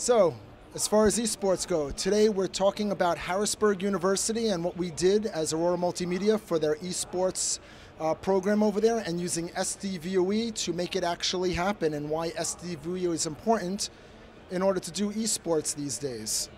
So, as far as esports go, today we're talking about Harrisburg University and what we did as Aurora Multimedia for their esports uh, program over there and using SDVOE to make it actually happen and why SDVOE is important in order to do esports these days.